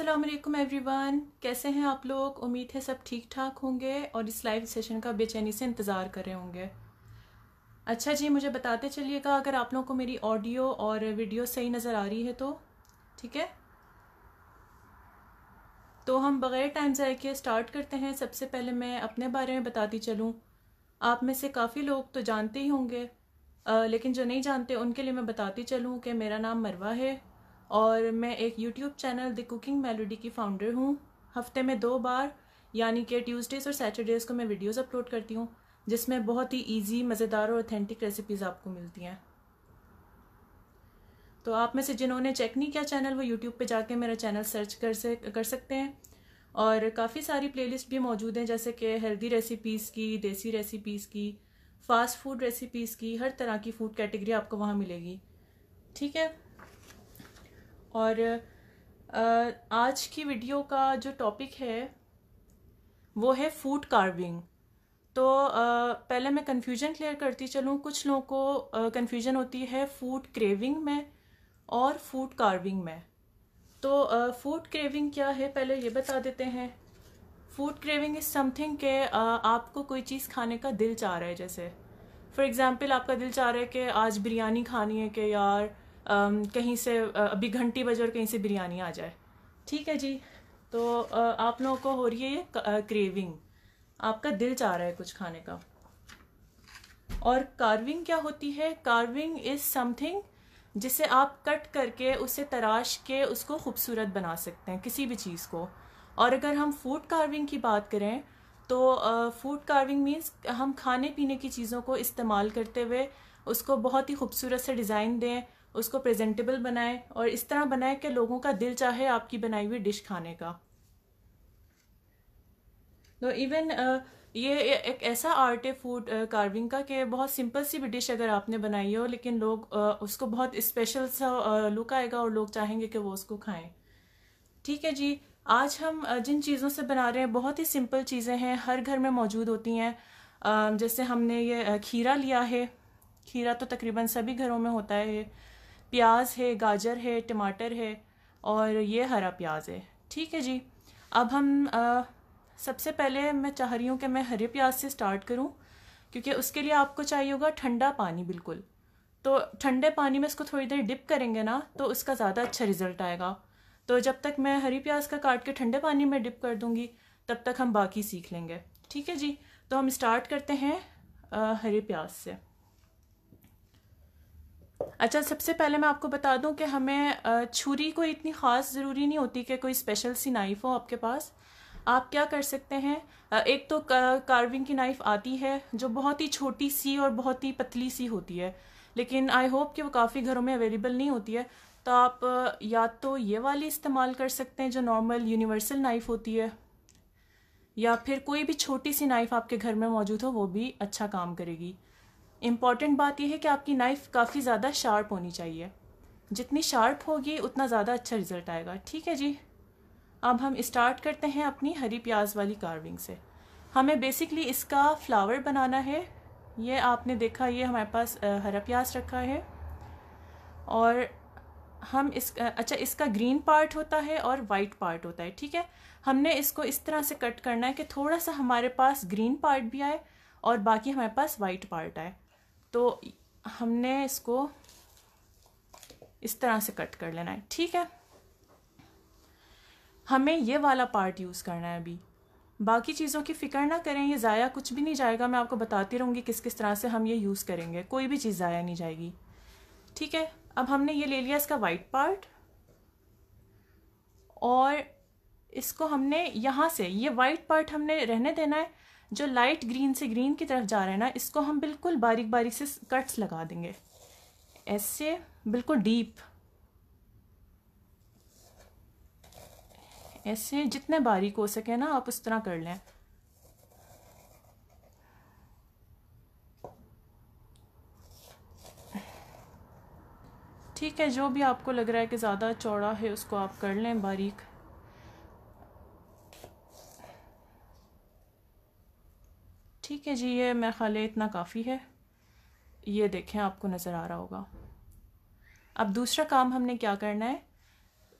अस्सलाम वालेकुम एवरीवन कैसे हैं आप लोग? उम्मीद है सब ठीक ठाक होंगे और इस लाइव सेशन का बेचैनी से इंतज़ार कर रहे होंगे। अच्छा जी मुझे बताते चलिएगा अगर आप लोगों को मेरी ऑडियो और वीडियो सही नज़र आ रही है तो? ठीक है? तो हम बग़ैर टाइम ज़ाय के स्टार्ट करते हैं। सबसे पहले मैं अपने बारे में बताती चलूँ। आप में से काफ़ी लोग तो जानते ही होंगे आ, लेकिन जो नहीं जानते उनके लिए मैं बताती चलूँ कि मेरा नाम मरवा है। और मैं एक YouTube channel the cooking melody की फाउंडर हूँ। हफ़्ते में दो बार, यानी कि ट्यूसडेज और सैटरडेज़ को मैं वीडियोस अपलोड करती हूँ, जिसमें बहुत ही इजी मज़ेदार और ऑथेंटिक रेसिपीज़ आपको मिलती हैं। तो आप में से जिन्होंने चेक नहीं किया चैनल वो यूट्यूब पे जाके मेरा चैनल सर्च कर से, कर सकते हैं। और काफ़ी सारी प्लेलिस्ट भी मौजूद हैं, जैसे कि हेल्दी रेसिपीज़ की, देसी रेसिपीज़ की फास्ट फ़ूड रेसिपीज़ की, हर तरह की फ़ूड कैटेगरी आपको वहाँ मिलेगी। ठीक है? और आज की वीडियो का जो टॉपिक है, वो है फ़ूड कार्विंग तो पहले मैं कन्फ्यूज़न क्लियर करती चलूँ। कुछ लोगों को कन्फ्यूज़न होती है फ़ूड क्रेविंग में और फ़ूड कार्विंग में। तो फ़ूड क्रेविंग क्या है? पहले ये बता देते हैं। फ़ूड क्रेविंग इज़ समथिंग के आपको कोई चीज़ खाने का दिल चाह रहा है, जैसे। फॉर एग्ज़ाम्पल आपका दिल चाह रहा है कि आज बिरयानी खानी है कि यार कहीं से अभी घंटी बजे और कहीं से बिरयानी आ जाए। ठीक है जी? तो आप लोगों को हो रही है ये क्रेविंग। आपका दिल चाह रहा है कुछ खाने का। और कार्विंग क्या होती है? कार्विंग इज़ समथिंग जिसे आप कट करके, उसे तराश के, उसको खूबसूरत बना सकते हैं, किसी भी चीज़ को। और अगर हम फ़ूड कार्विंग की बात करें तो फ़ूड कार्विंग मीन्स हम खाने पीने की चीज़ों को इस्तेमाल करते हुए उसको बहुत ही खूबसूरत से डिज़ाइन दें उसको प्रेजेंटेबल बनाएँ और इस तरह बनाएँ कि लोगों का दिल चाहे आपकी बनाई हुई डिश खाने का। तो इवन ये एक ऐसा आर्ट है फ़ूड कार्विंग का कि बहुत सिंपल सी भी डिश अगर आपने बनाई हो, लेकिन लोग उसको बहुत स्पेशल सा लुक आएगा और लोग चाहेंगे कि वो उसको खाएँ। ठीक है जी, आज हम जिन चीज़ों से बना रहे हैं, बहुत ही सिंपल चीज़ें हैं, हर घर में मौजूद होती हैं। जैसे हमने ये खीरा लिया है। खीरा तो तकरीबन सभी घरों में होता है। प्याज है गाजर है टमाटर है और ये हरा प्याज है। ठीक है जी अब हम आ, सबसे पहले मैं चाह रही हूँ कि मैं हरे प्याज से स्टार्ट करूँ क्योंकि उसके लिए आपको चाहिए होगा ठंडा पानी बिल्कुल। तो ठंडे पानी में इसको थोड़ी देर डिप करेंगे ना तो उसका ज़्यादा अच्छा रिज़ल्ट आएगा। तो जब तक मैं हरी प्याज का काट के ठंडे पानी में डिप कर दूँगी तब तक हम बाकी सीख लेंगे। ठीक है जी तो हम स्टार्ट करते हैं हरी प्याज से। अच्छा सबसे पहले मैं आपको बता दूँ कि हमें छुरी कोई इतनी ख़ास ज़रूरी नहीं होती कि कोई स्पेशल सी नाइफ़ हो आपके पास। आप क्या कर सकते हैं एक तो कार्विंग की नाइफ़ आती है, जो बहुत ही छोटी सी और बहुत ही पतली सी होती है। लेकिन आई होप कि वो काफ़ी घरों में अवेलेबल नहीं होती है। तो आप या तो ये वाली इस्तेमाल कर सकते हैं, जो नॉर्मल यूनिवर्सल नाइफ़ होती है, या फिर कोई भी छोटी सी नाइफ़ आपके घर में मौजूद हो, वो भी अच्छा काम करेगी। इंपॉर्टेंट बात यह है कि आपकी नाइफ़ काफ़ी ज़्यादा शार्प होनी चाहिए। जितनी शार्प होगी, उतना ज़्यादा अच्छा रिज़ल्ट आएगा। ठीक है जी? अब हम स्टार्ट करते हैं अपनी हरी प्याज वाली कार्विंग से। हमें बेसिकली इसका फ्लावर बनाना है। ये आपने देखा, ये हमारे पास हरा प्याज रखा है। और हम इस अच्छा इसका ग्रीन पार्ट होता है और वाइट पार्ट होता है। ठीक है? हमने इसको इस तरह से कट करना है कि थोड़ा सा हमारे पास ग्रीन पार्ट भी आए और बाकी हमारे पास वाइट पार्ट आए। तो हमने इसको इस तरह से कट कर लेना है, ठीक है? हमें ये वाला पार्ट यूज़ करना है अभी। बाकी चीज़ों की फ़िक्र ना करें, ये ज़ाया कुछ भी नहीं जाएगा, मैं आपको बताती रहूँगी किस किस तरह से हम ये यूज़ करेंगे। कोई भी चीज़ ज़ाया नहीं जाएगी, ठीक है? अब हमने ये ले लिया इसका वाइट पार्ट और इसको हमने यहाँ से, ये वाइट पार्ट हमने रहने देना है जो लाइट ग्रीन से ग्रीन की तरफ़ जा रहा है ना, इसको हम बिल्कुल बारीक बारीक से कट्स लगा देंगे। ऐसे बिल्कुल डीप ऐसे जितने बारीक हो सके ना, आप उस तरह कर लें। ठीक है, जो भी आपको लग रहा है कि ज़्यादा चौड़ा है, उसको आप कर लें बारीक। ठीक है जी, ये मैं खाली इतना काफ़ी है। ये देखें, आपको नज़र आ रहा होगा। अब दूसरा काम हमने क्या करना है?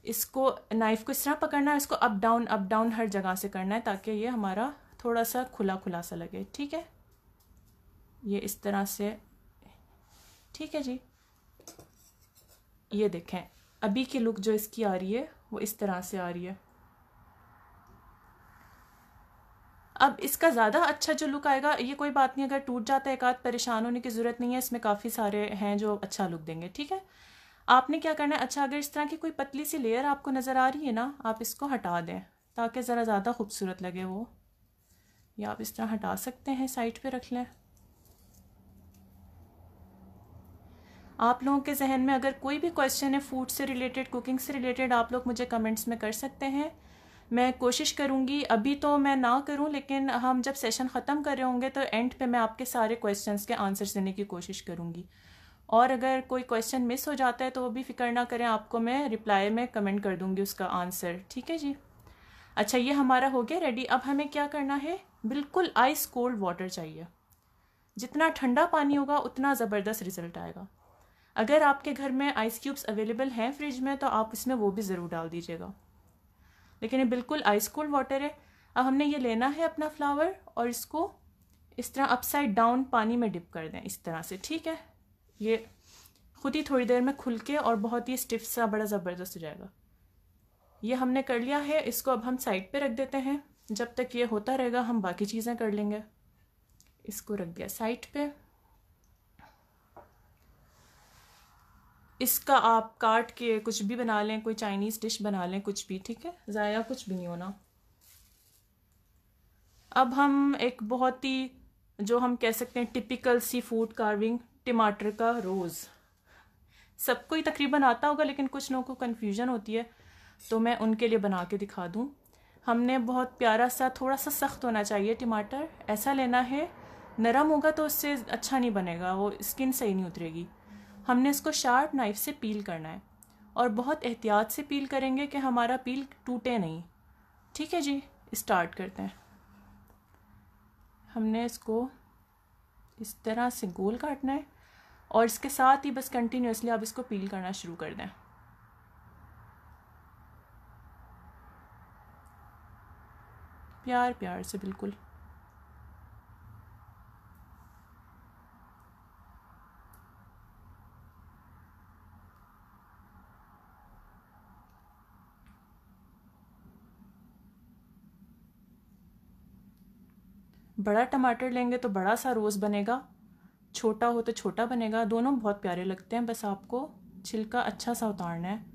इसको नाइफ़ को इस तरह पकड़ना है, इसको अप डाउन अप डाउन हर जगह से करना है, ताकि ये हमारा थोड़ा सा खुला खुला सा लगे। ठीक है? ये इस तरह से। ठीक है जी? ये देखें, अभी की लुक जो इसकी आ रही है, वो इस तरह से आ रही है। अब इसका ज़्यादा अच्छा जो लुक आएगा, ये कोई बात नहीं, अगर टूट जाता है एक आध परेशान होने की ज़रूरत नहीं है, इसमें काफ़ी सारे हैं जो अच्छा लुक देंगे, ठीक है? आपने क्या करना है? अच्छा अगर इस तरह की कोई पतली सी लेयर आपको नज़र आ रही है ना, आप इसको हटा दें, ताकि ज़रा ज़्यादा खूबसूरत लगे वो। या आप इस तरह हटा सकते हैं, साइड पे रख लें। आप लोगों के जहन में अगर कोई भी क्वेश्चन है, फ़ूड से रिलेटेड, कुकिंग से रिलेटेड, आप लोग मुझे कमेंट्स में कर सकते हैं। मैं कोशिश करूँगी, अभी तो मैं ना करूँ, लेकिन हम जब सेशन ख़त्म कर रहे होंगे तो एंड पे मैं आपके सारे क्वेश्चंस के आंसर्स देने की कोशिश करूँगी। और अगर कोई क्वेश्चन मिस हो जाता है तो वो भी फ़िक्र ना करें, आपको मैं रिप्लाई में कमेंट कर दूँगी उसका आंसर ठीक है जी? अच्छा ये हमारा हो गया रेडी अब हमें क्या करना है? बिल्कुल आइस कोल्ड वाटर चाहिए। जितना ठंडा पानी होगा, उतना ज़बरदस्त रिज़ल्ट आएगा। अगर आपके घर में आइस क्यूब्स अवेलेबल हैं फ्रिज में तो आप इसमें वो भी ज़रूर डाल दीजिएगा। लेकिन ये बिल्कुल आइस कोल्ड वाटर है। अब हमने ये लेना है अपना फ्लावर और इसको इस तरह अपसाइड डाउन पानी में डिप कर दें, इस तरह से, ठीक है? ये खुद ही थोड़ी देर में खुल के और बहुत ही स्टिफ सा, बड़ा ज़बरदस्त हो जाएगा। ये हमने कर लिया है, इसको अब हम साइड पे रख देते हैं। जब तक ये होता रहेगा, हम बाकी चीज़ें कर लेंगे। इसको रख दिया साइड पे। इसका आप काट के कुछ भी बना लें, कोई चाइनीज़ डिश बना लें, कुछ भी, ठीक है? ज़ाया कुछ भी नहीं होना। अब हम एक बहुत ही, जो हम कह सकते हैं टिपिकल सी फ़ूड कार्विंग टमाटर का रोज़। सबको ही तकरीबन आता होगा, लेकिन कुछ लोगों को कन्फ्यूज़न होती है तो मैं उनके लिए बना के दिखा दूँ। हमने बहुत प्यारा सा थोड़ा सा सख्त होना चाहिए टमाटर। ऐसा लेना है, नरम होगा तो उससे अच्छा नहीं बनेगा, वो स्किन सही नहीं उतरेगी। हमने इसको शार्प नाइफ से पील करना है। और बहुत एहतियात से पील करेंगे कि हमारा पील टूटे नहीं। ठीक है जी? स्टार्ट करते हैं। हमने इसको इस तरह से गोल काटना है और इसके साथ ही बस कंटिन्यूसली आप इसको पील करना शुरू कर दें। प्यार प्यार से बिल्कुल। बड़ा टमाटर लेंगे तो बड़ा सा रोज़ बनेगा, छोटा हो तो छोटा बनेगा, दोनों बहुत प्यारे लगते हैं, बस आपको छिलका अच्छा सा उतारना है।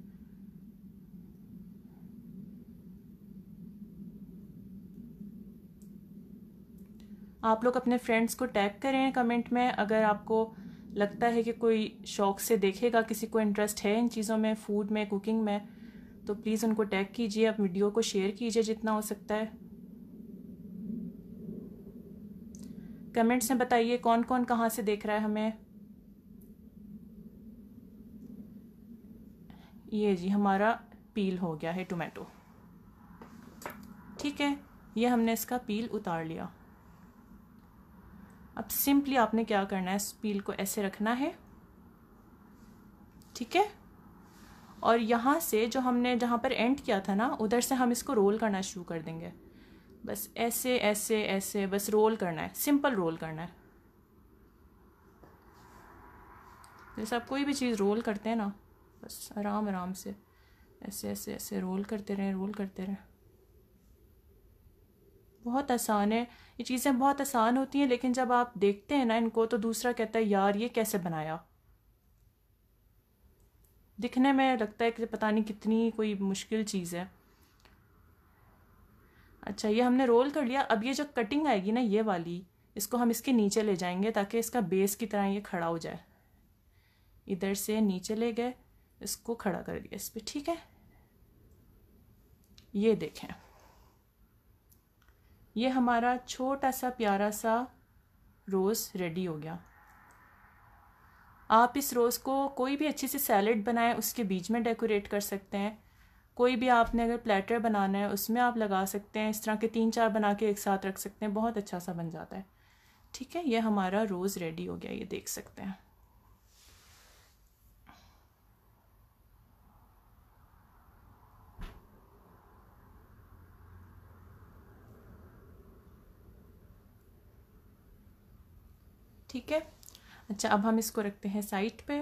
आप लोग अपने फ्रेंड्स को टैग करें कमेंट में, अगर आपको लगता है कि कोई शौक से देखेगा, किसी को इंटरेस्ट है इन चीज़ों में फ़ूड में कुकिंग में तो प्लीज़ उनको टैग कीजिए, आप वीडियो को शेयर कीजिए जितना हो सकता है। कमेंट्स में बताइए कौन कौन कहाँ से देख रहा है हमें। ये जी, हमारा पील हो गया है टोमेटो। ठीक है, ये हमने इसका पील उतार लिया। अब सिंपली आपने क्या करना है, इस पील को ऐसे रखना है। ठीक है? और यहाँ से जो हमने जहाँ पर एंड किया था ना, उधर से हम इसको रोल करना शुरू कर देंगे। बस ऐसे ऐसे ऐसे, बस रोल करना है, सिंपल रोल करना है। जैसे आप कोई भी चीज़ रोल करते हैं ना, बस आराम आराम से, ऐसे ऐसे ऐसे रोल करते रहें, रोल करते रहें। बहुत आसान है, ये चीज़ें बहुत आसान होती हैं, लेकिन जब आप देखते हैं ना इनको तो दूसरा कहता है, यार, ये कैसे बनाया? दिखने में लगता है कि पता नहीं कितनी कोई मुश्किल चीज़ है। अच्छा ये हमने रोल कर लिया, अब ये जो कटिंग आएगी ना, ये वाली, इसको हम इसके नीचे ले जाएँगे ताकि इसका बेस की तरह ये खड़ा हो जाए। इधर से नीचे ले गए, इसको खड़ा कर दिया इस पर ठीक है? ये देखें। ये हमारा छोटा सा, प्यारा सा रोज़ रेडी हो गया। आप इस रोज़ को कोई भी अच्छी सी सैलड बनाए, उसके बीच में डेकोरेट कर सकते हैं। कोई भी आपने अगर प्लेटर बनाना है, उसमें आप लगा सकते हैं, इस तरह के तीन चार बना के एक साथ रख सकते हैं, बहुत अच्छा सा बन जाता है। ठीक है, ये हमारा रोज़ रेडी हो गया, ये देख सकते हैं। ठीक है अच्छा अब हम इसको रखते हैं साइड पे।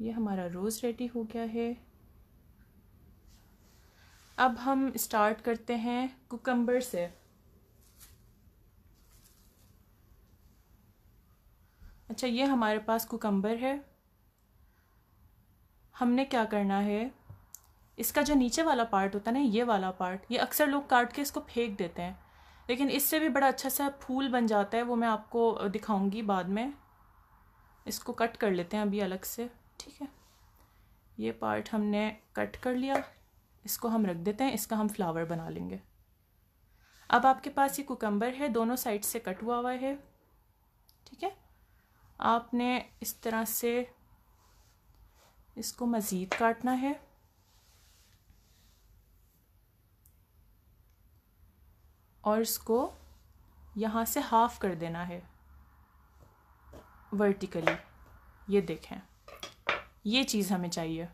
ये हमारा रोज़ रेडी हो गया है। अब हम स्टार्ट करते हैं कुकम्बर से। अच्छा ये हमारे पास कुकम्बर है। हमने क्या करना है? इसका जो नीचे वाला पार्ट होता है ना, ये वाला पार्ट ये अक्सर लोग काट के इसको फेंक देते हैं। लेकिन इससे भी बड़ा अच्छा सा फूल बन जाता है, वो मैं आपको दिखाऊँगी बाद में। इसको कट कर लेते हैं अभी अलग से, ठीक है? ये पार्ट हमने कट कर लिया। इसको हम रख देते हैं, इसका हम फ्लावर बना लेंगे। अब आपके पास ये कुकम्बर है, दोनों साइड से कट हुआ हुआ है, ठीक है? आपने इस तरह से इसको मज़ीद काटना है। और इसको यहाँ से हाफ़ कर देना है वर्टिकली ये देखें, ये चीज़ हमें चाहिए।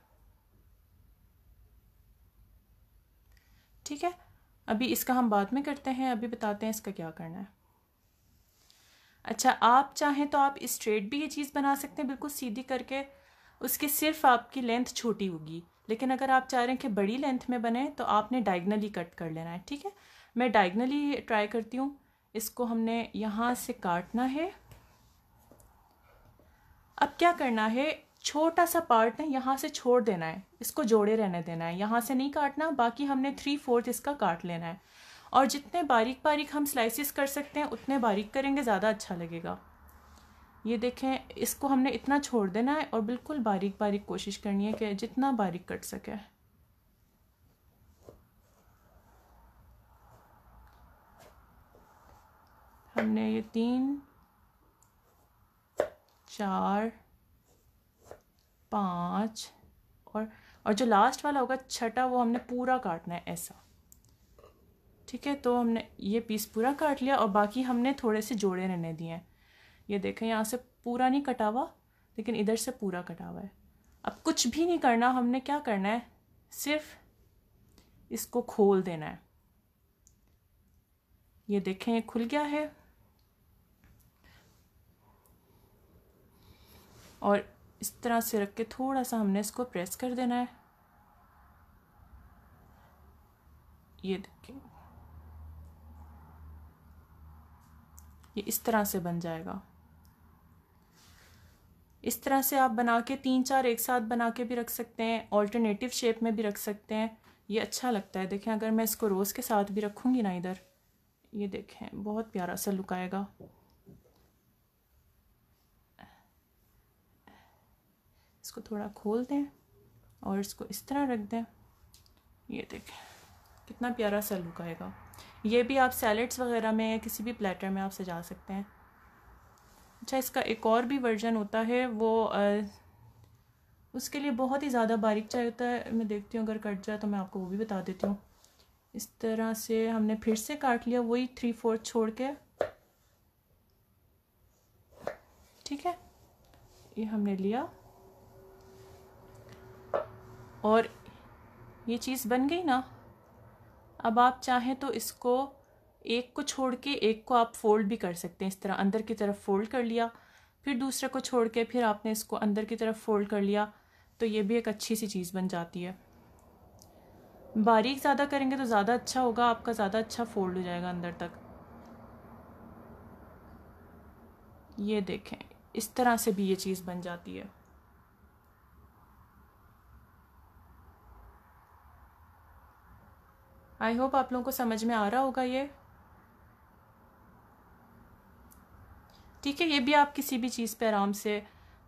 ठीक है? अभी इसका हम बाद में करते हैं, अभी बताते हैं इसका क्या करना है। अच्छा आप चाहें तो आप स्ट्रेट भी ये चीज़ बना सकते हैं, बिल्कुल सीधी करके। उसकी सिर्फ़ आपकी लेंथ छोटी होगी। लेकिन अगर आप चाह रहे हैं कि बड़ी लेंथ में बने तो आपने डायगनली कट कर लेना है, ठीक है? मैं डायगनली ट्राई करती हूँ। इसको हमने यहाँ से काटना है। अब क्या करना है? छोटा सा पार्ट है यहाँ से छोड़ देना है, इसको जोड़े रहने देना है। यहाँ से नहीं काटना, बाकी हमने थ्री फोर्थ इसका काट लेना है। और जितने बारीक बारीक हम स्लाइसिस कर सकते हैं, उतने बारीक करेंगे, ज़्यादा अच्छा लगेगा। ये देखें, इसको हमने इतना छोड़ देना है और बिल्कुल बारीक बारीक कोशिश करनी है कि जितना बारीक कट सके। हमने ये तीन, चार पाँच और और जो लास्ट वाला होगा, छठा, वो हमने पूरा काटना है, ऐसा। ठीक है तो हमने ये पीस पूरा काट लिया और बाकी हमने थोड़े से जोड़े रहने दिए हैं। ये देखें, यहाँ से पूरा नहीं कटा हुआ लेकिन इधर से पूरा कटा हुआ है। अब कुछ भी नहीं करना, हमने क्या करना है? सिर्फ़ इसको खोल देना है। ये देखें, ये खुल गया है। और इस तरह से रख के थोड़ा सा हमने इसको प्रेस कर देना है। ये देखिए। ये इस तरह से बन जाएगा। इस तरह से आप बना के तीन चार एक साथ बना के भी रख सकते हैं ऑल्टरनेटिव शेप में भी रख सकते हैं। ये अच्छा लगता है। देखें, अगर मैं इसको रोज़ के साथ भी रखूँगी ना इधर, ये देखें, बहुत प्यारा सा लुक आएगा। इसको थोड़ा खोल दें और इसको इस तरह रख दें। ये देखें कितना प्यारा सा लुक आएगा। ये भी आप सैलड्स वगैरह में या किसी भी प्लेटर में आप सजा सकते हैं। अच्छा इसका एक और भी वर्जन होता है वो आ, उसके लिए बहुत ही ज़्यादा बारीक चाहिए होता है। मैं देखती हूँ अगर कट जाए तो मैं आपको वो भी बता देती हूँ। इस तरह से हमने फिर से काट लिया वही थ्री फोर्थ छोड़ के। ठीक है? ये हमने लिया। और ये चीज़ बन गई ना। अब आप चाहें तो इसको एक को छोड़ के एक को आप फोल्ड भी कर सकते हैं। इस तरह अंदर की तरफ़ फोल्ड कर लिया, फिर दूसरे को छोड़ के फिर आपने इसको अंदर की तरफ़ फोल्ड कर लिया तो ये भी एक अच्छी सी चीज़ बन जाती है। बारीक ज़्यादा करेंगे तो ज़्यादा अच्छा होगा, आपका ज़्यादा अच्छा फोल्ड हो जाएगा अंदर तक। ये देखें, इस तरह से भी ये चीज़ बन जाती है। आई होप आप लोगों को समझ में आ रहा होगा ये। ठीक है, ये भी आप किसी भी चीज़ पे आराम से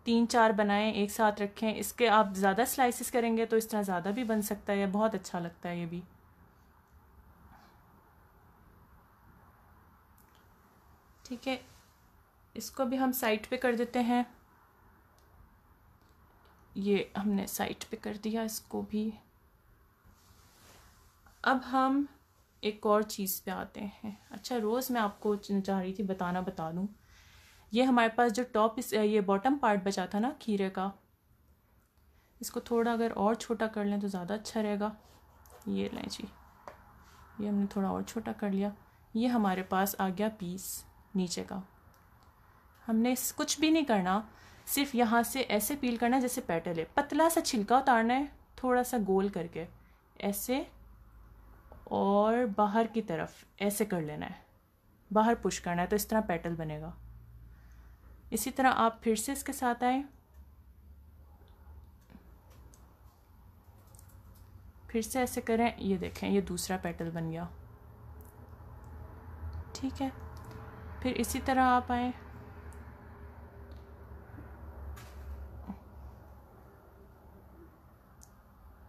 तीन चार बनाएँ, एक साथ रखें। इसके आप ज़्यादा स्लाइसिस करेंगे तो इस तरह ज़्यादा भी बन सकता है बहुत अच्छा लगता है ये भी। ठीक है, इसको भी हम साइड पे कर देते हैं। ये हमने साइड पे कर दिया इसको भी। अब हम एक और चीज़ पे आते हैं। अच्छा रोज़ मैं आपको चाह रही थी, बताना बता दूँ। ये हमारे पास जो टॉप इस, ये बॉटम पार्ट बचा था ना, खीरे का। इसको थोड़ा अगर और छोटा कर लें तो ज़्यादा अच्छा रहेगा। ये लें जी। ये हमने थोड़ा और छोटा कर लिया। ये हमारे पास आ गया पीस नीचे का। हमने कुछ भी नहीं करना, सिर्फ़ यहाँ से ऐसे पील करना जैसे पेटल है। पतला सा छिलका उतारना है, थोड़ा सा गोल करके। ऐसे और बाहर की तरफ़ ऐसे कर लेना है। बाहर पुश करना है तो इस तरह पेटल बनेगा। इसी तरह आप फिर से इसके साथ आए। फिर से ऐसे करें। ये देखें, ये दूसरा पेटल बन गया। ठीक है। फिर इसी तरह आप आए।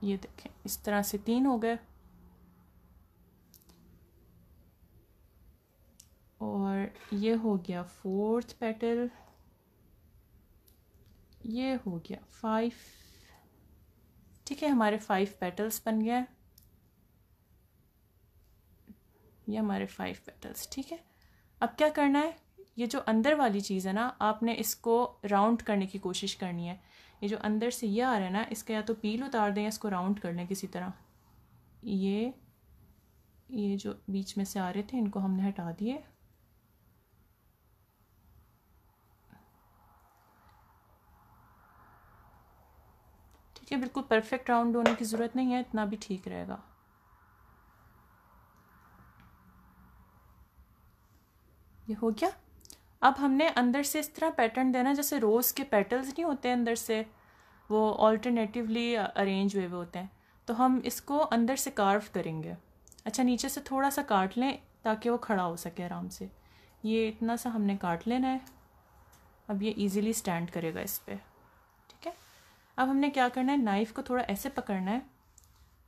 ये देखें, इस तरह से तीन हो गए। और ये हो गया फोर्थ पेटल, ये हो गया फाइव, ठीक है, हमारे फाइव पेटल्स बन गए। ये हमारे फाइव पेटल्स, ठीक है। अब क्या करना है? ये जो अंदर वाली चीज़ है ना, आपने इसको राउंड करने की कोशिश करनी है। ये जो अंदर से ये आ रहा है ना, इसका या तो पील उतार दें या इसको राउंड कर लें किसी तरह। ये ये जो बीच में से आ रहे थे, इनको हमने हटा दिए। ठीक बिल्कुल परफेक्ट राउंड होने की ज़रूरत नहीं है, इतना भी ठीक रहेगा। ये हो गया। अब हमने अंदर से इस तरह पैटर्न देना, जैसे रोज़ के पेटल्स नहीं होते अंदर से, वो ऑल्टरनेटिवली अरेंज हुए हुए होते हैं। तो हम इसको अंदर से कार्व करेंगे। अच्छा नीचे से थोड़ा सा काट लें, ताकि वो खड़ा हो सके आराम से। ये इतना सा हमने काट लेना है। अब ये इजीली स्टैंड करेगा इस पर अब हमने क्या करना है? नाइफ़ को थोड़ा ऐसे पकड़ना है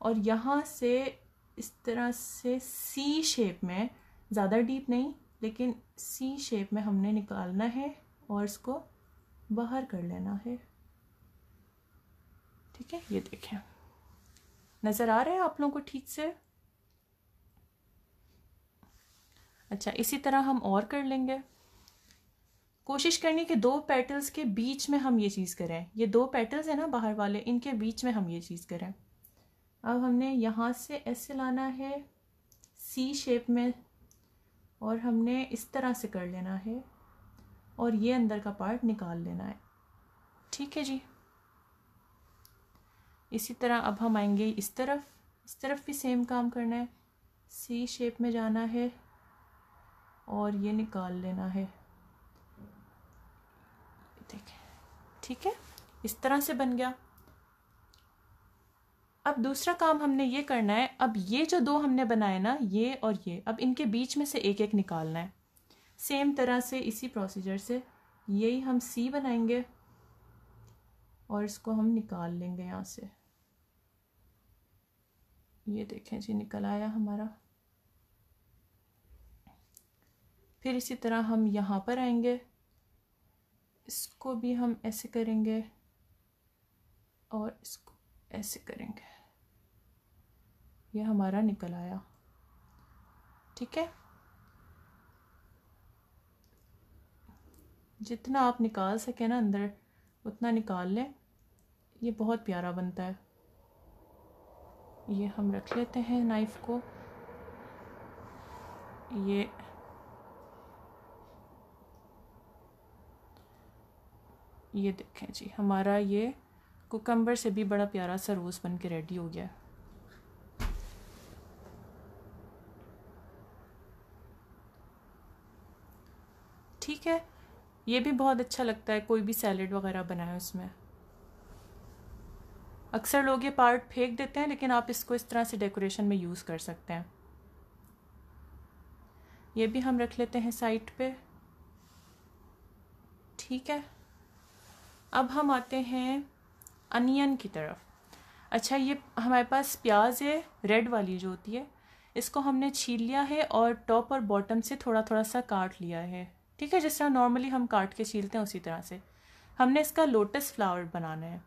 और यहाँ से इस तरह से सी शेप में, ज़्यादा डीप नहीं, लेकिन सी शेप में हमने निकालना है और इसको बाहर कर लेना है। ठीक है? ये देखें। नज़र आ रहा है आप लोगों को ठीक से? अच्छा इसी तरह हम और कर लेंगे। कोशिश करनी कि दो पेटल्स के बीच में हम ये चीज़ करें। ये दो पेटल्स हैं ना बाहर वाले, इनके बीच में हम ये चीज़ करें। अब हमने यहाँ से ऐसे लाना है सी शेप में, और हमने इस तरह से कर लेना है, और ये अंदर का पार्ट निकाल लेना है। ठीक है जी? इसी तरह अब हम आएँगे इस तरफ़। इस तरफ़ भी सेम काम करना है। सी शेप में जाना है, और ये निकाल लेना है देखें ठीक है? इस तरह से बन गया। अब दूसरा काम हमने ये करना है, अब ये जो दो हमने बनाए ना, ये और ये, अब इनके बीच में से एक एक निकालना है। सेम तरह से, इसी प्रोसीजर से, यही हम सी बनाएँगे और इसको हम निकाल लेंगे यहाँ से। ये देखें जी, निकल आया हमारा। फिर इसी तरह हम यहाँ पर आएँगे। इसको भी हम ऐसे करेंगे और इसको ऐसे करेंगे। ये हमारा निकल आया। ठीक है? जितना आप निकाल सकें ना अंदर, उतना निकाल लें। ये बहुत प्यारा बनता है। ये हम रख लेते हैं नाइफ़ को। ये ये देखें जी, हमारा ये कुकम्बर से भी बड़ा प्यारा सा रोज़ बन के रेडी हो गया। ठीक है, ये भी बहुत अच्छा लगता है, कोई भी सैलड वगैरह बनाए उसमें। अक्सर लोग ये पार्ट फेंक देते हैं, लेकिन आप इसको इस तरह से डेकोरेशन में यूज़ कर सकते हैं। ये भी हम रख लेते हैं साइड पे। ठीक है अब हम आते हैं अनियन की तरफ़। अच्छा ये हमारे पास प्याज है रेड वाली जो होती है, इसको हमने छील लिया है और टॉप और बॉटम से थोड़ा थोड़ा सा काट लिया है। ठीक है, जिस तरह नॉर्मली हम काट के छीलते हैं उसी तरह से। हमने इसका लोटस फ्लावर बनाना है।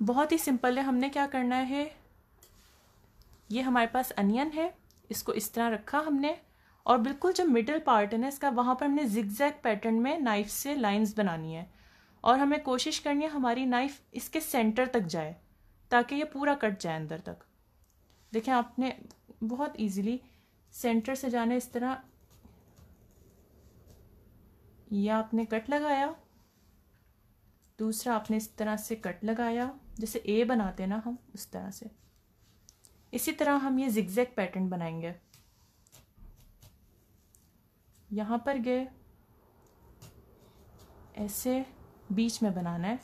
बहुत ही सिंपल है, हमने क्या करना है? ये हमारे पास अनियन है, इसको इस तरह रखा हमने और बिल्कुल जो मिडल पार्ट है ना, इसका वहाँ पर हमने जिगजैग पैटर्न में नाइफ से लाइंस बनानी है। और हमें कोशिश करनी है हमारी नाइफ इसके सेंटर तक जाए, ताकि ये पूरा कट जाए अंदर तक। देखें आपने बहुत इजीली सेंटर से जाने इस तरह ये आपने कट लगाया, दूसरा आपने इस तरह से कट लगाया, जैसे ए बनाते हैं ना हम, उस तरह से। इसी तरह हम ये जिगजैग पैटर्न बनाएँगे। यहाँ पर गए, ऐसे बीच में बनाना है।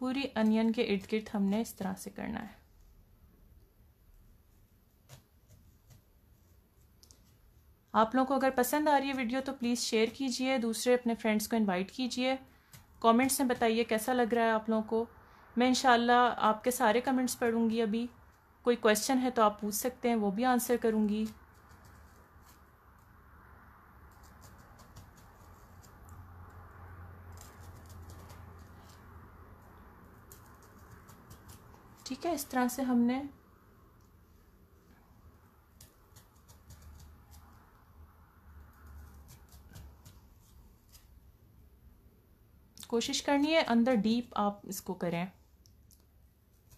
पूरी अनियन के इर्द गिर्द हमने इस तरह से करना है। आप लोगों को अगर पसंद आ रही है वीडियो तो प्लीज़ शेयर कीजिए, दूसरे अपने फ्रेंड्स को इनवाइट कीजिए। कमेंट्स में बताइए कैसा लग रहा है आप लोगों को। मैं इंशाल्लाह आपके सारे कमेंट्स पढ़ूँगी अभी। कोई क्वेश्चन है तो आप पूछ सकते हैं, वो भी आंसर करूँगी। ठीक है, इस तरह से हमने कोशिश करनी है, अंदर डीप आप इसको करें।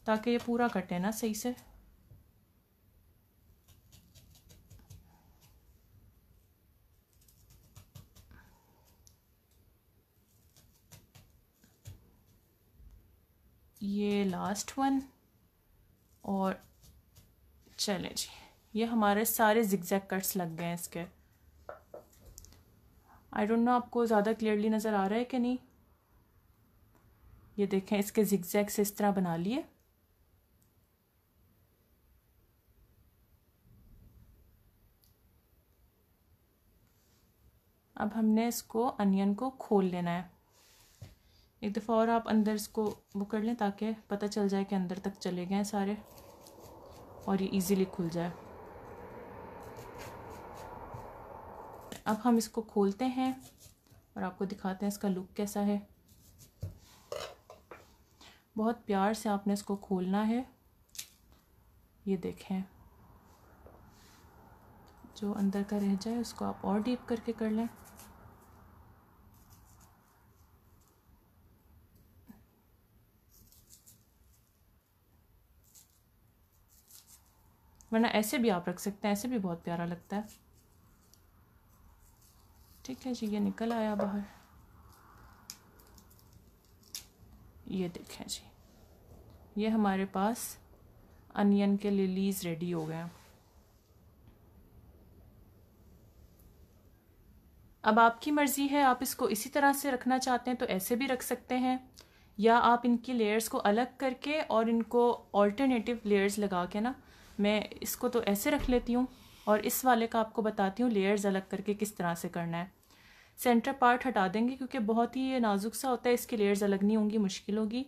ताकि ये पूरा कटे ना सही से। ये लास्ट वन और चलें जी, ये हमारे सारे जिगजैग कट्स लग गए हैं इसके। आई डोंट नो आपको ज़्यादा क्लियरली नज़र आ रहा है कि नहीं। ये देखें, इसके जिगजैग से इस तरह बना लिए। अब हमने इसको अनियन को खोल लेना है। एक दफ़ा और आप अंदर इसको वो कर लें ताकि पता चल जाए कि अंदर तक चले गए सारे और ये इजीली खुल जाए। अब हम इसको खोलते हैं और आपको दिखाते हैं इसका लुक कैसा है। बहुत प्यार से आपने इसको खोलना है। ये देखें। जो अंदर का रह जाए, उसको आप और डीप करके कर लें। वरना ऐसे भी आप रख सकते हैं, ऐसे भी बहुत प्यारा लगता है। ठीक है जी, ये निकल आया बाहर। ये देखें जी। ये हमारे पास अनियन के लिलीज रेडी हो गए अब आपकी मर्ज़ी है, आप इसको इसी तरह से रखना चाहते हैं तो ऐसे भी रख सकते हैं, या आप इनकी लेयर्स को अलग करके और इनको ऑल्टरनेटिव लेयर्स लगा के ना, मैं इसको तो ऐसे रख लेती हूँ और इस वाले का आपको बताती हूँ लेयर्स अलग करके किस तरह से करना है। सेंटर पार्ट हटा देंगे क्योंकि बहुत ही ये नाजुक सा होता है, इसकी लेयर्स अलग नहीं होंगी, मुश्किल होगी।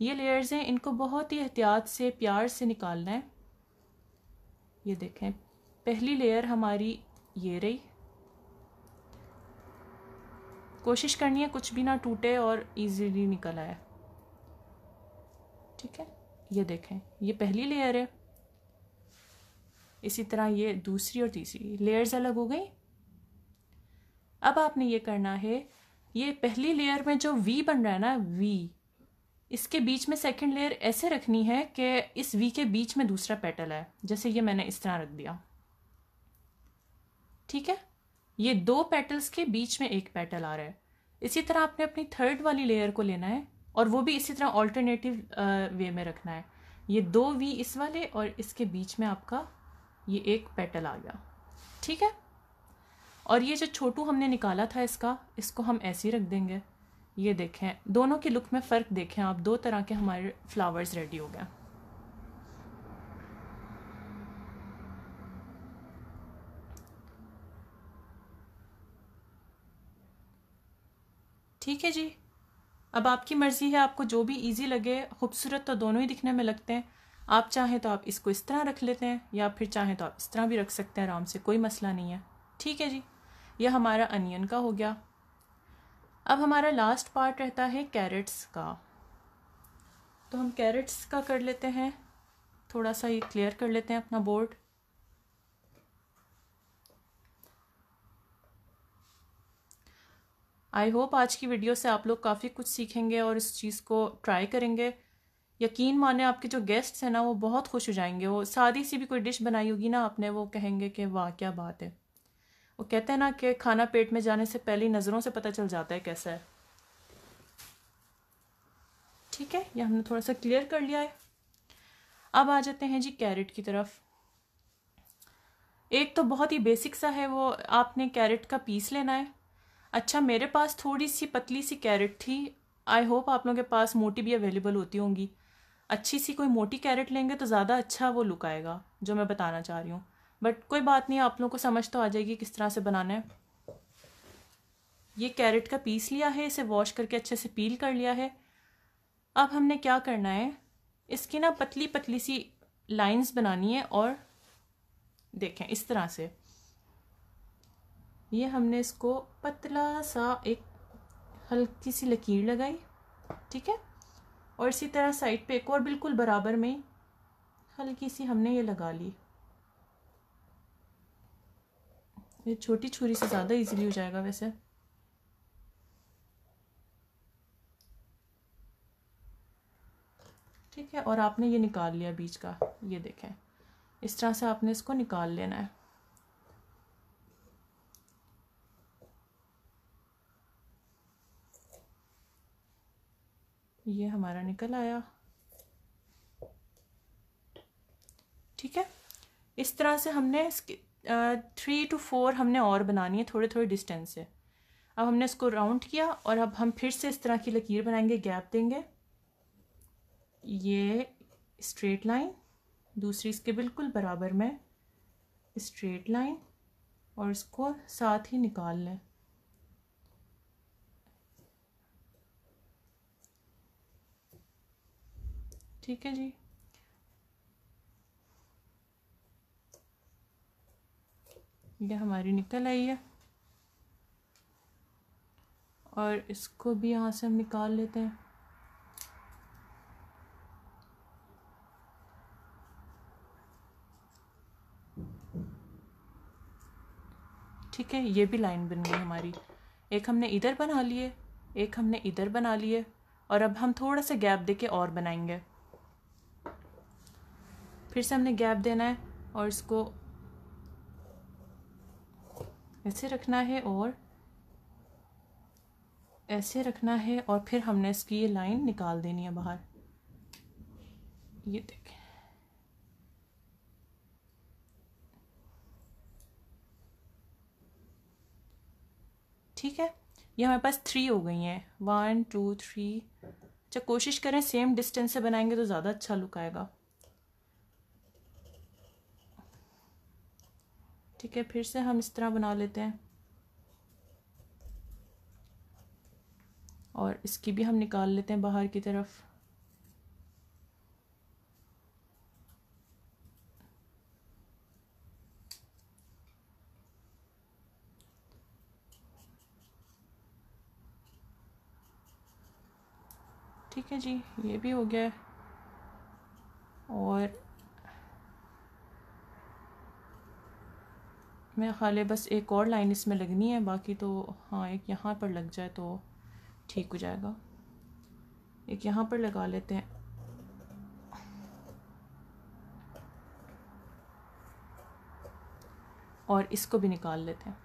ये लेयर्स हैं, इनको बहुत ही एहतियात से, प्यार से निकालना है। ये देखें, पहली लेयर हमारी ये रही। कोशिश करनी है कुछ भी ना टूटे और इजीली निकल आए। ठीक है? ये देखें, ये पहली लेयर है। इसी तरह ये दूसरी और तीसरी। लेयर्स अलग हो गई। अब आपने ये करना है, ये पहली लेयर में जो वी बन रहा है ना वी इसके बीच में सेकंड लेयर ऐसे रखनी है कि इस वी के बीच में दूसरा पेटल है जैसे ये मैंने इस तरह रख दिया। ठीक है? ये दो पेटल्स के बीच में एक पेटल आ रहा है। इसी तरह आपने अपनी थर्ड वाली लेयर को लेना है और वो भी इसी तरह ऑल्टरनेटिव वे में रखना है। ये दो वी इस वाले और इसके बीच में आपका ये एक पेटल आ गया। ठीक है? और ये जो छोटू हमने निकाला था इसका, इसको हम ऐसे ही रख देंगे। ये देखें, दोनों के लुक में फ़र्क देखें आप, दो तरह के हमारे फ्लावर्स रेडी हो गए। ठीक है जी। अब आपकी मर्ज़ी है, आपको जो भी इजी लगे, खूबसूरत तो दोनों ही दिखने में लगते हैं। आप चाहें तो आप इसको इस तरह रख लेते हैं, या फिर चाहें तो आप इस तरह भी रख सकते हैं, आराम से, कोई मसला नहीं है। ठीक है जी। यह हमारा अनियन का हो गया। अब हमारा लास्ट पार्ट रहता है कैरेट्स का। तो हम कैरेट्स का कर लेते हैं। थोड़ा सा ये क्लियर कर लेते हैं अपना बोर्ड आई होप आज की वीडियो से आप लोग काफ़ी कुछ सीखेंगे और इस चीज़ को ट्राई करेंगे। यकीन माने आपके जो गेस्ट्स हैं ना, वो बहुत खुश हो जाएँगे। वो सादी सी भी कोई डिश बनाई होगी ना, आपने वो कहेंगे कि वाह, क्या बात है। वो कहते हैं ना कि खाना पेट में जाने से पहले नज़रों से पता चल जाता है कैसा है। ठीक है, ये हमने थोड़ा सा क्लियर कर लिया है। अब आ जाते हैं जी कैरेट की तरफ़। एक तो बहुत ही बेसिक सा है वो, आपने कैरेट का पीस लेना है। अच्छा मेरे पास थोड़ी सी पतली सी कैरेट थी। आई होप आप लोगों के पास मोटी भी अवेलेबल होती होंगी। अच्छी सी कोई मोटी कैरेट लेंगे तो ज़्यादा अच्छा वो लुक आएगा, जो मैं बताना चाह रही हूँ। बट कोई बात नहीं, आप लोगों को समझ तो आ जाएगी किस तरह से बनाना है। ये कैरेट का पीस लिया है, इसे वॉश करके अच्छे से पील कर लिया है। अब हमने क्या करना है, इसकी ना पतली पतली सी लाइंस बनानी है और देखें इस तरह से। ये हमने इसको पतला सा एक हल्की सी लकीर लगाई, ठीक है? और इसी तरह साइड पे एक और बिल्कुल बराबर में हल्की सी हमने ये लगा ली। ये छोटी छुरी से ज़्यादा इजीली हो जाएगा वैसे। ठीक है, और आपने ये निकाल लिया बीच का, ये देखें। इस तरह से आपने इसको निकाल लेना है। ये हमारा निकल आया। ठीक है, इस तरह से हमने इसकी थ्री टू फोर हमने और बनानी है, थोड़े थोड़े डिस्टेंस से। अब हमने इसको राउंड किया और अब हम फिर से इस तरह की लकीर बनाएँगे गैप देंगे। ये स्ट्रेट लाइन दूसरी इसके बिल्कुल बराबर में स्ट्रेट लाइन और इसको साथ ही निकाल लें। ठीक है जी? ये हमारी निकल आई है। और इसको भी यहाँ से हम निकाल लेते हैं। ठीक है, ये भी लाइन बन गई हमारी। एक हमने इधर बना लिए, एक हमने इधर बना लिए, और अब हम थोड़ा सा गैप देके और बनाएँगे। फिर से हमने गैप देना है और इसको ऐसे रखना है और ऐसे रखना है और फिर हमने इसकी ये लाइन निकाल देनी है बाहर। ये देखें। ठीक है? ये हमारे पास थ्री हो गई हैं। वन टू थ्री अच्छा कोशिश करें सेम डिस्टेंस से बनाएँगे तो ज़्यादा अच्छा लुक आएगा। ठीक है, फिर से हम इस तरह बना लेते हैं। और इसकी भी हम निकाल लेते हैं बाहर की तरफ़। ठीक है जी, ये भी हो गया है। और मैं ख्याल है बस एक और लाइन इसमें लगनी है, बाकी तो हाँ एक यहाँ पर लग जाए तो ठीक हो जाएगा। एक यहाँ पर लगा लेते हैं। और इसको भी निकाल लेते हैं।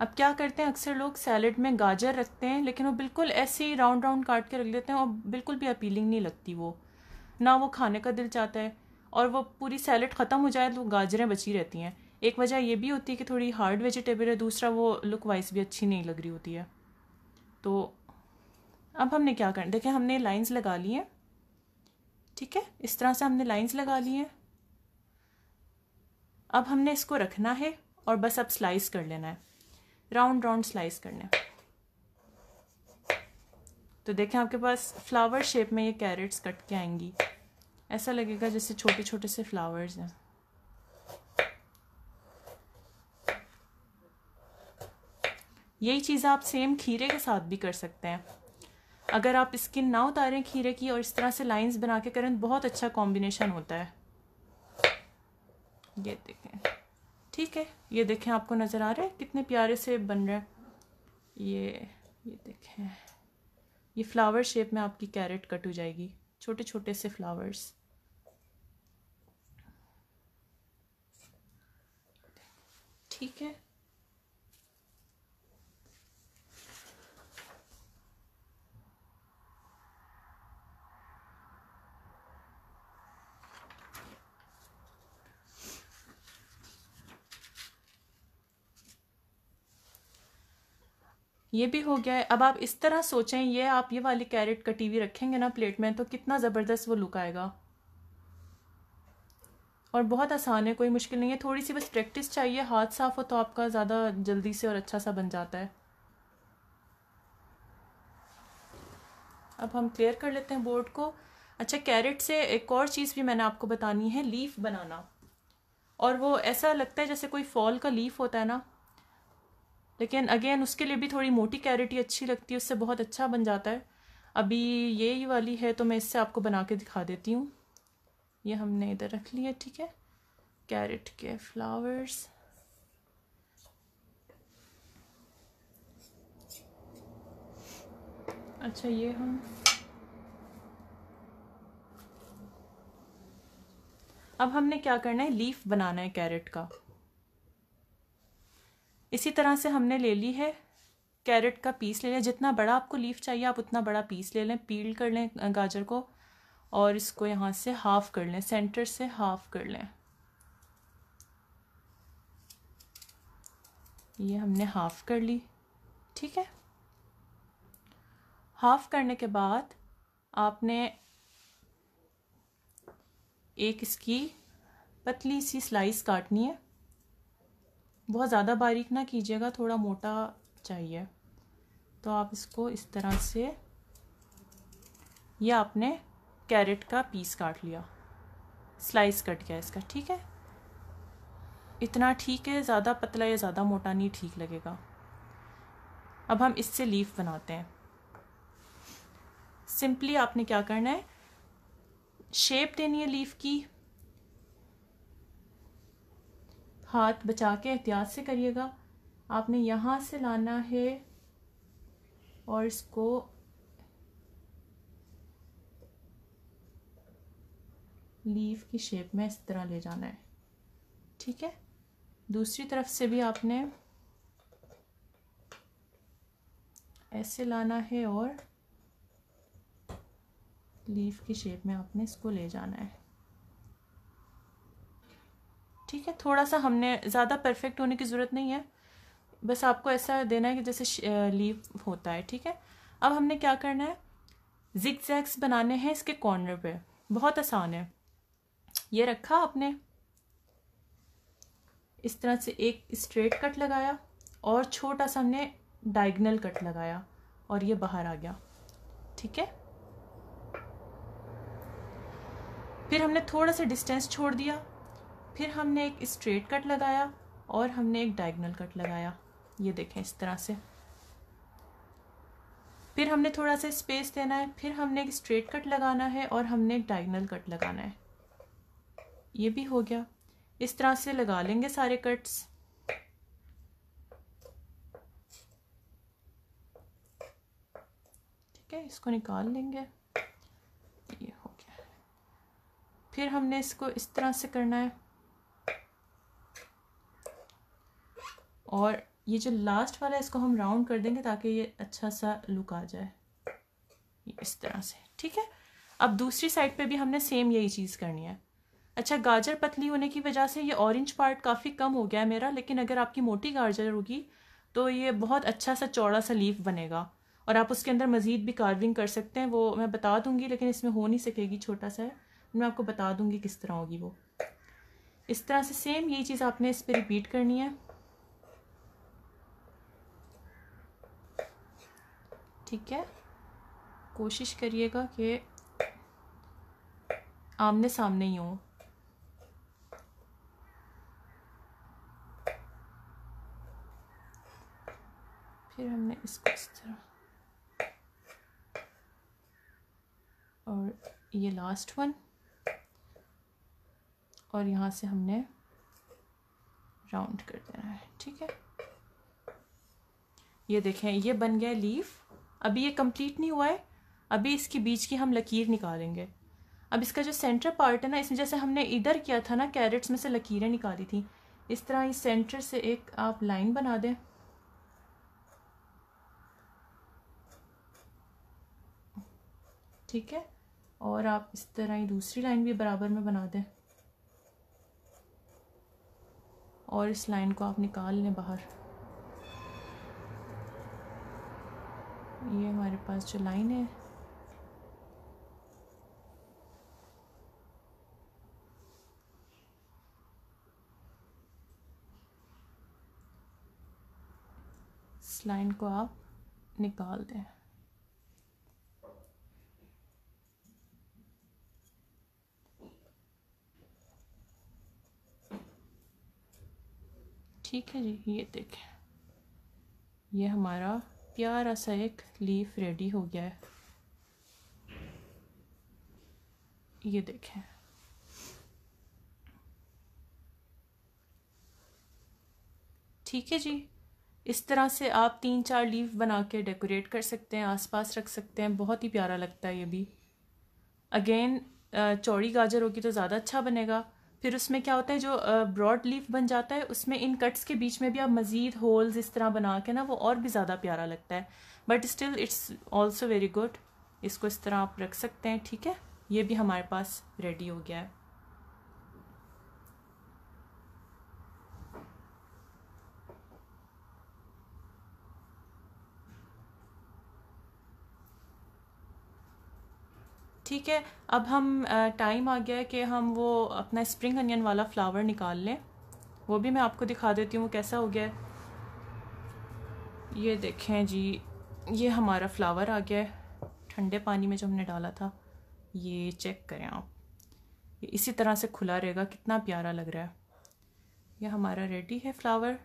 अब क्या करते हैं, अक्सर लोग सैलड में गाजर रखते हैं, लेकिन वो बिल्कुल ऐसे ही राउंड राउंड काट के रख देते हैं और बिल्कुल भी अपीलिंग नहीं लगती वो। ना वो खाने का दिल चाहता है और वो पूरी सैलड ख़त्म हो जाए तो गाजरें बची रहती हैं। एक वजह ये भी होती है कि थोड़ी हार्ड वेजिटेबल है, दूसरा वो लुक वाइज भी अच्छी नहीं लग रही होती है। तो अब हमने क्या करना देखें हमने लाइंस लगा ली हैं। ठीक है? इस तरह से हमने लाइंस लगा ली हैं। अब हमने इसको रखना है और बस अब स्लाइस कर लेना है। राउंड राउंड स्लाइस करना है। तो देखें आपके पास फ्लावर शेप में ये कैरेट्स कट के आएँगी। ऐसा लगेगा जैसे छोटे छोटे से फ्लावर्स हैं। यही चीज़ आप सेम खीरे के साथ भी कर सकते हैं। अगर आप स्किन ना उतारें खीरे की और इस तरह से लाइंस बना के करें, बहुत अच्छा कॉम्बिनेशन होता है। ये देखें। ठीक है, ये देखें आपको नज़र आ रहा है, कितने प्यारे से बन रहे हैं। ये ये देखें। ये फ्लावर शेप में आपकी कैरेट कट हो जाएगी छोटे छोटे से फ्लावर्स ठीक है। ये भी हो गया है। अब आप इस तरह सोचें, ये आप ये वाली कैरेट कटी हुई रखेंगे ना प्लेट में तो कितना ज़बरदस्त वो लुक आएगा। और बहुत आसान है, कोई मुश्किल नहीं है। थोड़ी सी बस प्रैक्टिस चाहिए, हाथ साफ़ हो तो आपका ज़्यादा जल्दी से और अच्छा सा बन जाता है। अब हम क्लियर कर लेते हैं बोर्ड को। अच्छा कैरेट से एक और चीज़ भी मैंने आपको बतानी है लीफ बनाना। और वो ऐसा लगता है जैसे कोई फॉल का लीफ होता है ना। लेकिन अगेन उसके लिए भी थोड़ी मोटी कैरेट ही अच्छी लगती है, उससे बहुत अच्छा बन जाता है। अभी ये ही वाली है तो मैं इससे आपको बना के दिखा देती हूँ। ये हमने इधर रख लिया, ठीक है? कैरेट के फ्लावर्स अच्छा ये हम अब हमने क्या करना है? लीफ बनाना है कैरेट का। इसी तरह से हमने ले ली है कैरेट का पीस ले लिया। जितना बड़ा आपको लीफ चाहिए, आप उतना बड़ा पीस ले लें पील कर लें, गाजर को। और इसको यहाँ से हाफ़ कर लें सेंटर से हाफ़ कर लें। ये हमने हाफ़ कर ली, ठीक है? हाफ़ करने के बाद आपने एक इसकी पतली सी स्लाइस काटनी है। बहुत ज़्यादा बारीक ना कीजिएगा, थोड़ा मोटा चाहिए। तो आप इसको इस तरह से, ये आपने कैरेट का पीस काट लिया। स्लाइस कट गया इसका, ठीक है? इतना ठीक है, ज़्यादा पतला या ज़्यादा मोटा नहीं ठीक लगेगा। अब हम इससे लीफ बनाते हैं। सिंपली आपने क्या करना है? शेप देनी है लीफ की। हाथ बचा के एहतियात से करिएगा। आपने यहाँ से लाना है और इसको लीफ की शेप में इस तरह ले जाना है। ठीक है? दूसरी तरफ़ से भी आपने ऐसे लाना है और लीफ की शेप में आपने इसको ले जाना है। ठीक है? थोड़ा सा हमने, ज़्यादा परफेक्ट होने की ज़रूरत नहीं है। बस आपको ऐसा देना है कि जैसे लीफ होता है। ठीक है? अब हमने क्या करना है? जिक जैक्स बनाने हैं इसके कॉर्नर पे। बहुत आसान है। ये रखा आपने। इस तरह से एक स्ट्रेट कट लगाया और छोटा सा हमने डायगनल कट लगाया और ये बाहर आ गया। ठीक है? फिर हमने थोड़ा सा डिस्टेंस छोड़ दिया। फिर हमने एक स्ट्रेट कट लगाया और हमने एक डायगनल कट लगाया। ये देखें इस तरह से। फिर हमने थोड़ा सा स्पेस देना है। फिर हमने एक स्ट्रेट कट लगाना है और हमने एक डायगनल कट लगाना है। ये भी हो गया। इस तरह से लगा लेंगे सारे कट्स ठीक है, इसको निकाल लेंगे। ये हो गया। फिर हमने इसको इस तरह से करना है। और ये जो लास्ट वाला है, इसको हम राउंड कर देंगे ताकि ये अच्छा सा लुक आ जाए। इस तरह से। ठीक है? अब दूसरी साइड पे भी हमने सेम यही चीज़ करनी है। अच्छा गाजर पतली होने की वजह से ये ऑरेंज पार्ट काफ़ी कम हो गया है मेरा, लेकिन अगर आपकी मोटी गाजर होगी तो ये बहुत अच्छा सा चौड़ा सा लीफ बनेगा। और आप उसके अंदर मज़ीद भी कार्विंग कर सकते हैं, वो मैं बता दूँगी, लेकिन इसमें हो नहीं सकेगी छोटा सा, मैं आपको बता दूँगी किस तरह होगी वो। इस तरह से सेम यही चीज़ आपने इस पर रिपीट करनी है। ठीक है? कोशिश करिएगा कि आमने सामने ही हो। फिर हमने इसको इस तरह और ये लास्ट वन और यहाँ से हमने राउंड कर देना है ठीक है ये देखें ये बन गया लीफ अभी ये कंप्लीट नहीं हुआ है अभी इसके बीच की हम लकीर निकालेंगे अब इसका जो सेंटर पार्ट है ना इसमें जैसे हमने इधर किया था ना कैरेट्स में से लकीरें निकाली थी इस तरह इस सेंटर से एक आप लाइन बना दें ठीक है? और आप इस तरह ही दूसरी लाइन भी बराबर में बना दें। और इस लाइन को आप निकाल लें बाहर। ये हमारे पास जो लाइन है। इस लाइन को आप निकाल दें। ठीक है जी, ये देखें। ये हमारा प्यारा सा एक लीफ रेडी हो गया है। ये देखें। ठीक है जी, इस तरह से आप तीन चार लीफ बना के डेकोरेट कर सकते हैं, आसपास रख सकते हैं। बहुत ही प्यारा लगता है ये भी। अगेन चौड़ी गाजर होगी तो ज़्यादा अच्छा बनेगा। फिर उसमें क्या होता है, जो ब्रॉड लीफ बन जाता है, उसमें इन कट्स के बीच में भी आप मज़ीद होल्स इस तरह बना के ना, वो और भी ज़्यादा प्यारा लगता है। But still it's also very good इसको इस तरह आप रख सकते हैं, ठीक है? ये भी हमारे पास रेडी हो गया है। ठीक है, अब हम टाइम आ गया है कि हम वो अपना स्प्रिंग अनियन वाला फ्लावर निकाल लें। वो भी मैं आपको दिखा देती हूँ वो कैसा हो गया है। ये देखें जी, ये हमारा फ्लावर आ गया है। ठंडे पानी में जो हमने डाला था, ये चेक करें आप। ये इसी तरह से खुला रहेगा, कितना प्यारा लग रहा है। ये हमारा रेडी है फ्लावर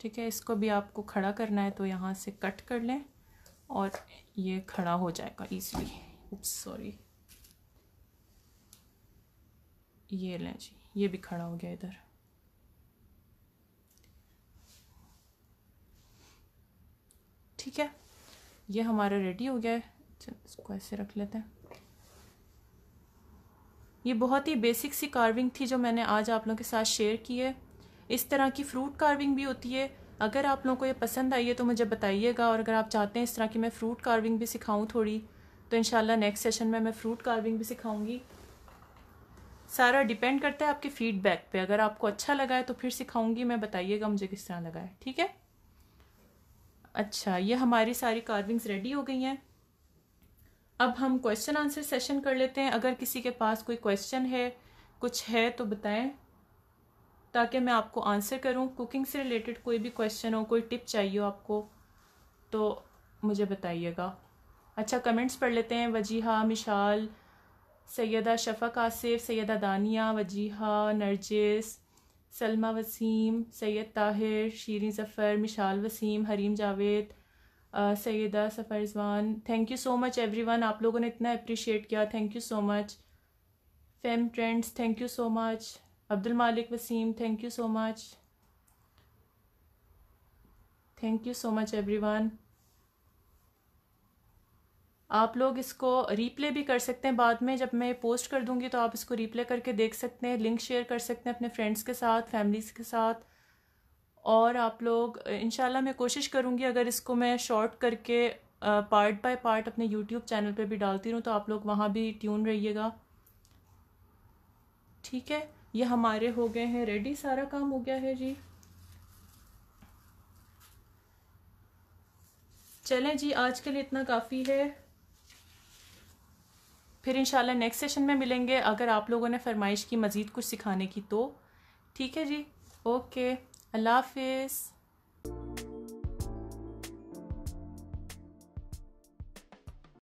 ठीक है, इसको भी आपको खड़ा करना है तो यहाँ से कट कर लें और ये खड़ा हो जाएगा ईजली सॉरी ये लें जी, ये भी खड़ा हो गया इधर. ठीक है, ये हमारा रेडी हो गया है. इसको ऐसे रख लेते हैं. ये बहुत ही बेसिक सी कार्विंग थी जो मैंने आज आप लोगों के साथ शेयर की है. इस तरह की फ्रूट कार्विंग भी होती है। अगर आप लोगों को ये पसंद आई है तो मुझे बताइएगा और अगर आप चाहते हैं इस तरह की मैं फ़्रूट कार्विंग भी सिखाऊं थोड़ी तो इन नेक्स्ट सेशन में मैं फ़्रूट कार्विंग भी सिखाऊँगी। सारा डिपेंड करता है आपके फीडबैक पे। अगर आपको अच्छा लगा है तो फिर सिखाऊँगी, मैं बताइएगा मुझे किस तरह लगा है, ठीक है? अच्छा ये हमारी सारी कार्विंग्स रेडी हो गई हैं। अब हम क्वेश्चन आंसर सेशन कर लेते हैं। अगर किसी के पास कोई क्वेश्चन है, कुछ है तो बताएँ। ताकि मैं आपको आंसर करूँ। कुकिंग से रिलेटेड कोई भी क्वेश्चन हो, कोई टिप चाहिए हो आपको तो मुझे बताइएगा। अच्छा कमेंट्स पढ़ लेते हैं। वजीहा, मिशाल सैदा Shafaq Asif Saida Dania, Wajiha, Narjis, Salma Waseem, Syed Tahir Shiri Zafar, Mishal Waseem, Hareem Javed Saida Safar thank you so much everyone आप लोगों ने इतना अप्रिशिएट किया। Thank you so much Fame Trends thank you so much Abdul Malik Waseem thank you so much thank you so much everyone आप लोग इसको replay भी कर सकते हैं बाद में। जब मैं पोस्ट कर दूँगी तो आप इसको रीप्ले करके देख सकते हैं लिंक शेयर कर सकते हैं अपने फ्रेंड्स के साथ फैमिलीज़ के साथ। और आप लोग इनशाला मैं कोशिश करूँगी अगर इसको मैं शॉर्ट करके पार्ट बाय पार्ट अपने यूट्यूब चैनल पे भी डालती हूँ तो आप लोग वहाँ भी ट्यून रहिएगा। ठीक है? ये हमारे हो गए हैं। रेडी सारा काम हो गया है जी। चलें जी, आज के लिए इतना काफ़ी है। फिर इंशाल्लाह नेक्स्ट सेशन में मिलेंगे। अगर आप लोगों ने फरमाइश की मज़ीद कुछ सिखाने की तो। ठीक है जी? ओके अल्लाह हाफिज़।